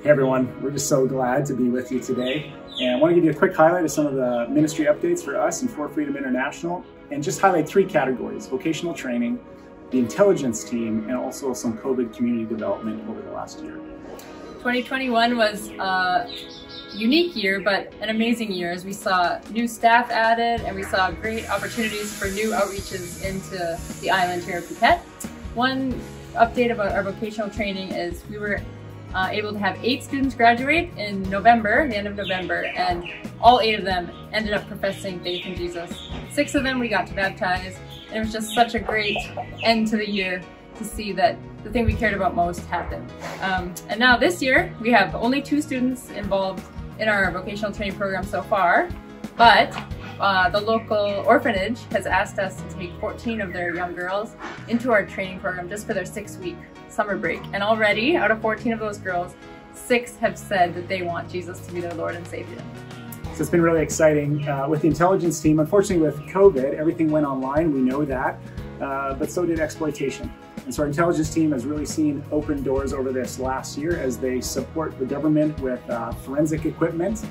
Hey everyone, we're just so glad to be with you today. And I want to give you a quick highlight of some of the ministry updates for us and For Freedom International, and just highlight three categories vocational training, the intelligence team, and also some COVID community development over the last year. 2021 was a unique year, but an amazing year as we saw new staff added and we saw great opportunities for new outreaches into the island here of Phuket. One update about our vocational training is we were uh, able to have eight students graduate in November, the end of November, and all eight of them ended up professing faith in Jesus. Six of them we got to baptize, and it was just such a great end to the year to see that the thing we cared about most happened. Um, and now this year, we have only two students involved in our vocational training program so far, but uh, the local orphanage has asked us to take 14 of their young girls into our training program just for their six week summer break. And already, out of 14 of those girls, six have said that they want Jesus to be their Lord and Savior. So it's been really exciting uh, with the intelligence team. Unfortunately, with COVID, everything went online. We know that, uh, but so did exploitation. And so our intelligence team has really seen open doors over this last year as they support the government with uh, forensic equipment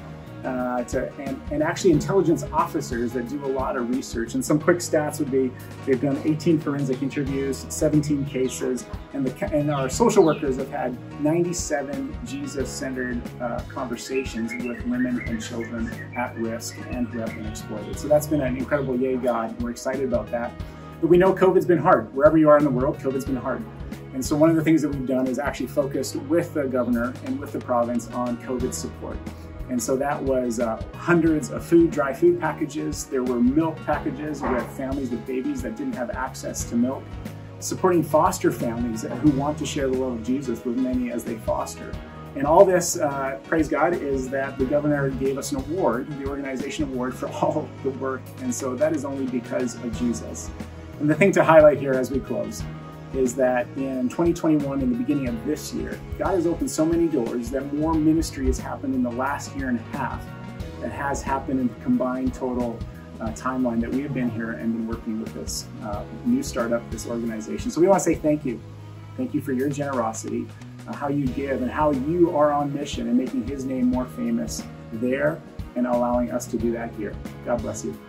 uh, to, and, and, actually intelligence officers that do a lot of research. And some quick stats would be they've done 18 forensic interviews, 17 cases, and, the, and our social workers have had 97 Jesus-centered uh, conversations with women and children at risk and who have been exploited. So that's been an incredible yay God. We're excited about that. But we know COVID's been hard. Wherever you are in the world, COVID's been hard. And so one of the things that we've done is actually focused with the governor and with the province on COVID support. And so that was uh, hundreds of food, dry food packages. There were milk packages with families with babies that didn't have access to milk. Supporting foster families who want to share the love of Jesus with many as they foster. And all this, uh, praise God, is that the governor gave us an award, the organization award for all the work. And so that is only because of Jesus. And the thing to highlight here as we close is that in 2021, in the beginning of this year, God has opened so many doors that more ministry has happened in the last year and a half that has happened in the combined total uh, timeline that we have been here and been working with this uh, new startup, this organization. So we want to say thank you. Thank you for your generosity, uh, how you give, and how you are on mission and making His name more famous there and allowing us to do that here. God bless you.